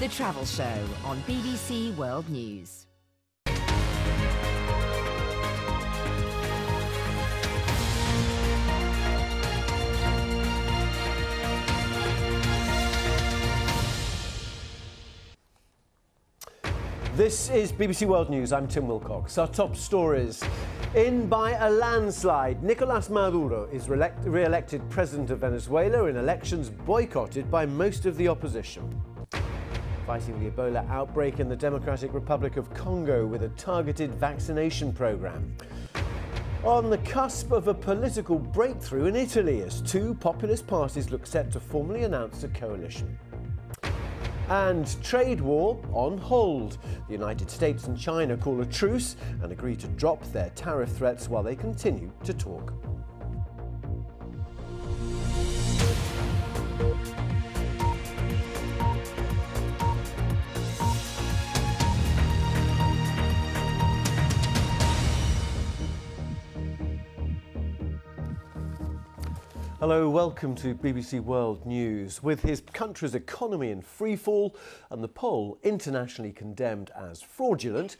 The Travel Show on BBC World News. This is BBC World News. I'm Tim Willcox. Our top stories. In by a landslide, Nicolas Maduro is re elected president of Venezuela in elections boycotted by most of the opposition. Fighting the Ebola outbreak in the Democratic Republic of Congo with a targeted vaccination program. On the cusp of a political breakthrough in Italy as two populist parties look set to formally announce a coalition and trade war on hold. The United States and China call a truce and agree to drop their tariff threats while they continue to talk. Hello, welcome to BBC World News. With his country's economy in freefall and the poll internationally condemned as fraudulent,